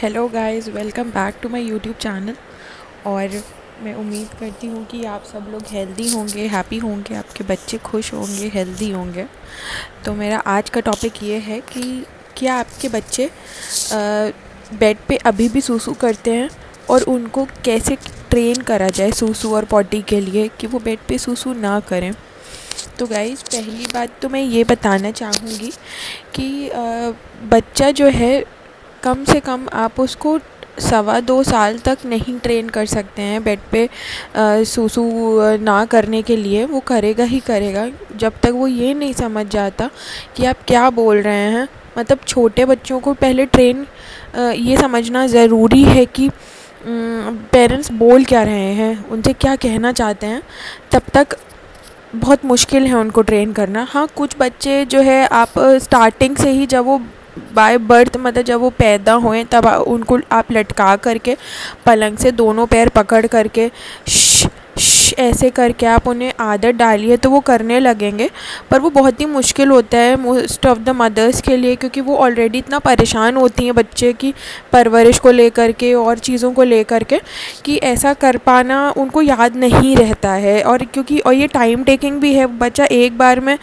Hello guys welcome back to my YouTube channel और मैं उम्मीद करती हूँ कि आप सब लोग हेल्दी होंगे हैप्पी होंगे, आपके बच्चे खुश होंगे हेल्दी होंगे। तो मेरा आज का टॉपिक ये है कि क्या आपके बच्चे बेड पे अभी भी सूसू करते हैं और उनको कैसे ट्रेन करा जाए सूसू और पॉटी के लिए कि वो बेड पे सूसू ना करें। तो गाइज़ पहली बात तो मैं ये बताना चाहूँगी कि बच्चा जो है कम से कम आप उसको सवा दो साल तक नहीं ट्रेन कर सकते हैं बेड पे सूसू ना करने के लिए। वो करेगा ही करेगा। जब तक वो ये नहीं समझ जाता कि आप क्या बोल रहे हैं। मतलब छोटे बच्चों को पहले ट्रेन ये समझना ज़रूरी है कि पेरेंट्स बोल क्या रहे हैं, उनसे क्या कहना चाहते हैं। तब तक बहुत मुश्किल है उनको ट्रेन करना। हाँ कुछ बच्चे जो है, आप स्टार्टिंग से ही जब वो बाय बर्थ मतलब जब वो पैदा हुए, तब उनको आप लटका करके, पलंग से दोनों पैर पकड़ करके ऐसे करके आप उन्हें आदत डालिए तो वो करने लगेंगे। पर वो बहुत ही मुश्किल होता है मोस्ट ऑफ़ द मदर्स के लिए क्योंकि वो ऑलरेडी इतना परेशान होती हैं बच्चे की परवरिश को लेकर के और चीज़ों को लेकर के कि ऐसा कर पाना उनको याद नहीं रहता है। और क्योंकि और ये टाइम टेकिंग भी है, बच्चा एक बार में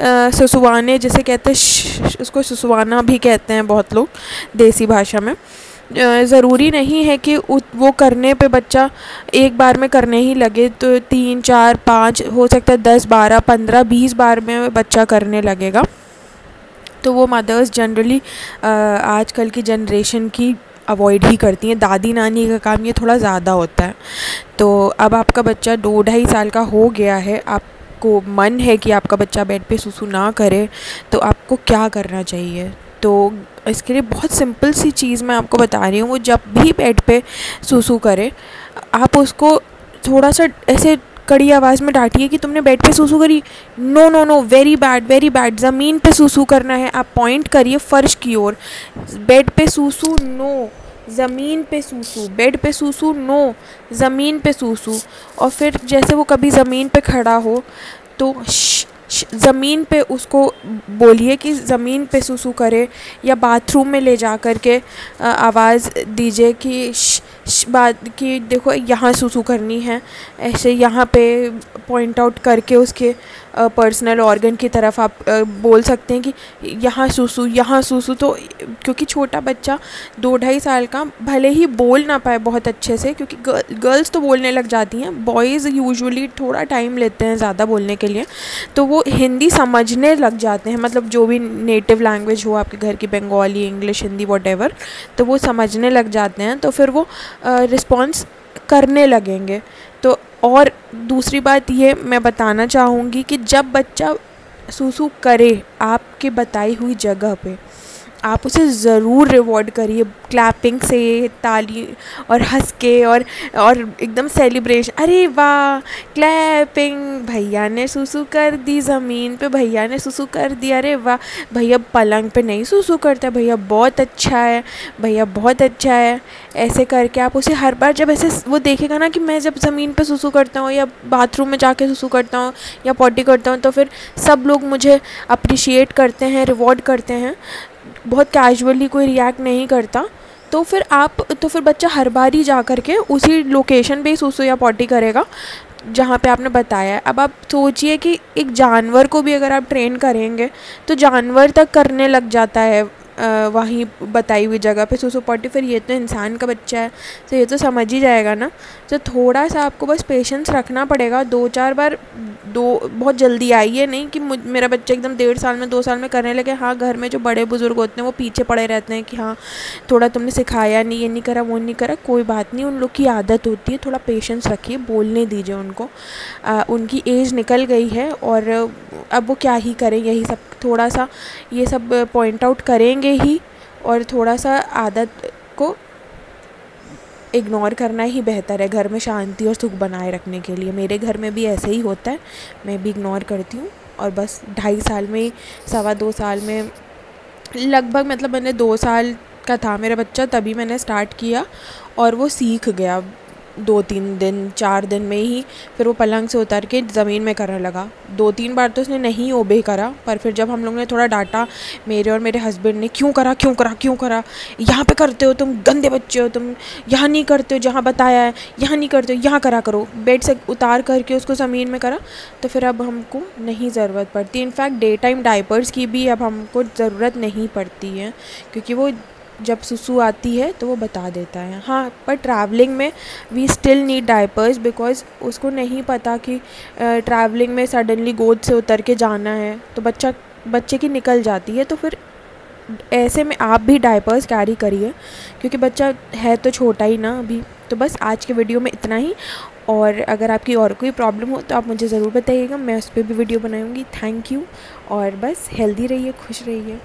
ससुवाने जैसे कहते हैं उसको ससुवाना भी कहते हैं बहुत लोग देसी भाषा में। ज़रूरी नहीं है कि वो करने पे बच्चा एक बार में करने ही लगे तो तीन, चार, पाँच, हो सकता है दस बारह, पंद्रह, बीस बार में बच्चा करने लगेगा। तो वो मदर्स जनरली आजकल की जनरेशन की अवॉइड ही करती हैं। दादी नानी का काम ये थोड़ा ज़्यादा होता है। तो अब आपका बच्चा दो ढाई साल का हो गया है, आपको मन है कि आपका बच्चा बेड पे सुसु ना करे तो आपको क्या करना चाहिए? तो इसके लिए बहुत सिंपल सी चीज़ मैं आपको बता रही हूँ, वो जब भी बेड पे सूसू करे, आप उसको थोड़ा सा ऐसे कड़ी आवाज़ में डांटिए कि तुमने बेड पे सूसू करी। No no no very bad very bad ज़मीन पे सूसू करना है। आप पॉइंट करिए फ़र्श की ओर। बेड पे सूसू नो ज़मीन पे सूसू बेड पे सूसू नो ज़मीन पे सूसू। और फिर जैसे वो कभी ज़मीन पे खड़ा हो तो ज़मीन पे उसको बोलिए कि ज़मीन पे सुसु करे या बाथरूम में ले जा कर के आवाज़ दीजिए कि बात कि देखो यहाँ सुसु करनी है। ऐसे यहाँ पे पॉइंट आउट करके उसके पर्सनल ऑर्गन की तरफ़ आप बोल सकते हैं कि यहाँ सुसु यहाँ सुसु तो क्योंकि छोटा बच्चा दो ढाई साल का, भले ही बोल ना पाए बहुत अच्छे से, क्योंकि गर्ल्स तो बोलने लग जाती हैं बॉयज़ यूजुअली थोड़ा टाइम लेते हैं ज़्यादा बोलने के लिए तो वो हिंदी समझने लग जाते हैं मतलब जो भी नेटिव लैंग्वेज हो आपके घर की बंगाली इंग्लिश हिंदी वॉट तो वो समझने लग जाते हैं तो फिर वो रिस्पॉन्स करने लगेंगे। तो और दूसरी बात ये, मैं बताना चाहूँगी कि जब बच्चा सूसू करे आपके बताई हुई जगह पे आप उसे ज़रूर रिवॉर्ड करिए क्लैपिंग से, ताली और हंस के और और एकदम सेलिब्रेशन अरे वाह क्लैपिंग भैया ने सुसु कर दी ज़मीन पे, भैया ने सुसु कर दिया अरे वाह, भैया पलंग पे नहीं सुसु करता, भैया बहुत अच्छा है, भैया बहुत अच्छा है। ऐसे करके आप उसे हर बार जब ऐसे वो देखेगा ना कि मैं जब ज़मीन पे सुसु करता हूँ या बाथरूम में जाके सुसु करता हूँ या पॉटी करता हूँ तो फिर सब लोग मुझे अप्रिशिएट करते हैं रिवॉर्ड करते हैं। बहुत कैजुअली कोई रिएक्ट नहीं करता तो फिर आप तो फिर बच्चा हर बार ही जा कर के उसी लोकेशन पे ही सुसु या पॉटी करेगा, जहाँ पे आपने बताया है। अब आप सोचिए कि एक जानवर को भी अगर आप ट्रेन करेंगे तो जानवर तक करने लग जाता है वहीं बताई हुई जगह पे सुसु पॉटी। फिर ये तो इंसान का बच्चा है तो ये तो समझ ही जाएगा ना। तो थोड़ा सा आपको बस पेशेंस रखना पड़ेगा, दो चार बार दो बहुत जल्दी आई है नहीं कि मेरा बच्चा एकदम डेढ़ साल में दो साल में करने लगे। हाँ घर में जो बड़े बुज़ुर्ग होते हैं वो पीछे पड़े रहते हैं कि हाँ थोड़ा तुमने सिखाया नहीं ये नहीं करा वो नहीं करा कोई बात नहीं। उन लोग की आदत होती है थोड़ा पेशेंस रखिए बोलने दीजिए उनको। आ, उनकी एज निकल गई है और अब वो क्या ही करें यही सब थोड़ा सा ये सब पॉइंट आउट करेंगे ही और थोड़ा सा आदत को इग्नोर करना ही बेहतर है, घर में शांति और सुख बनाए रखने के लिए। मेरे घर में भी ऐसे ही होता है, मैं भी इग्नोर करती हूँ और बस ढाई साल में, सवा दो साल में, लगभग मतलब मैंने दो साल का था मेरा बच्चा, तभी मैंने स्टार्ट किया और वो सीख गया। दो तीन दिन, चार दिन में ही फिर वो पलंग से उतर के ज़मीन में करने लगा। दो तीन बार तो उसने नहीं ओबे करा, पर फिर जब हम लोग ने थोड़ा डांटा, मेरे और मेरे हस्बैंड ने, क्यों करा क्यों करा क्यों करा? यहाँ पे करते हो तुम, गंदे बच्चे हो तुम, यहाँ नहीं करते हो, जहाँ बताया है, यहाँ नहीं करते हो, यहाँ करा करो। बेड से उतार करके उसको ज़मीन में करा तो फिर अब हमको नहीं ज़रूरत पड़ती। इनफैक्ट डे टाइम डाइपर्स की भी अब हमको ज़रूरत नहीं पड़ती है, क्योंकि वो जब सुसु आती है तो वो बता देता है। हाँ पर ट्रैवलिंग में we still need diapers because उसको नहीं पता कि ट्रैवलिंग में सडनली गोद से उतर के जाना है तो बच्चा, बच्चे की निकल जाती है तो फिर ऐसे में आप भी डाइपर्स कैरी करिए, क्योंकि बच्चा है तो छोटा ही ना अभी। तो बस आज के वीडियो में इतना ही, और अगर आपकी और कोई प्रॉब्लम हो तो आप मुझे ज़रूर बताइएगा, मैं उस पर भी वीडियो बनाऊँगी। थैंक यू और बस हेल्दी रहिए, खुश रहिए।